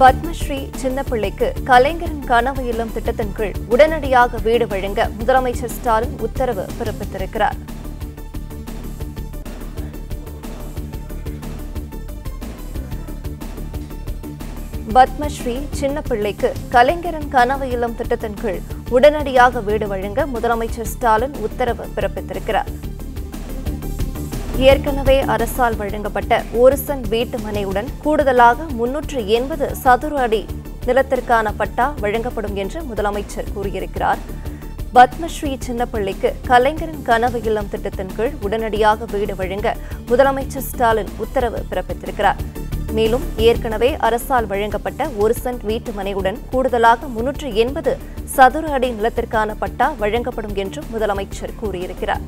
பத்மஸ்ரீ சின்னப்பிள்ளைக்கு கலைஞரின் கனவு இல்லம் திட்டத்தின் கீழ் உடனடியாக வீடு வழங்க முதலமைச்சர் ஸ்டாலின் உத்தரவு பிறப்பித்திருக்கிறார். பத்மஸ்ரீ சின்னப்பிள்ளைக்கு கலைஞரின் கனவு இல்லம் திட்டத்தின் கீழ் உடனடியாக வீடு வழங்க முதலமைச்சர் ஸ்டாலின் உத்தரவு பிறப்பித்திருக்கிறார். ஏற்கனவே அரசால் வழங்கப்பட்ட ஒரு சென்ட் வீட்டு மனையுடன் கூடுதலாக முன்னூற்று எண்பது சதுர அடி நிலத்திற்கான பட்டா வழங்கப்படும் என்று முதலமைச்சர் கூறியிருக்கிறார். பத்மஸ்ரீ சின்னப்பிள்ளைக்கு கலைஞரின் கனவு இல்லம் திட்டத்தின் கீழ் உடனடியாக வீடு வழங்க முதலமைச்சர் ஸ்டாலின் உத்தரவு பிறப்பித்திருக்கிறார். மேலும் ஏற்கனவே அரசால் வழங்கப்பட்ட ஒரு சென்ட் வீட்டு மனையுடன் கூடுதலாக முன்னூற்று எண்பது சதுர அடி நிலத்திற்கான பட்டா வழங்கப்படும் என்றும் முதலமைச்சர் கூறியிருக்கிறார்.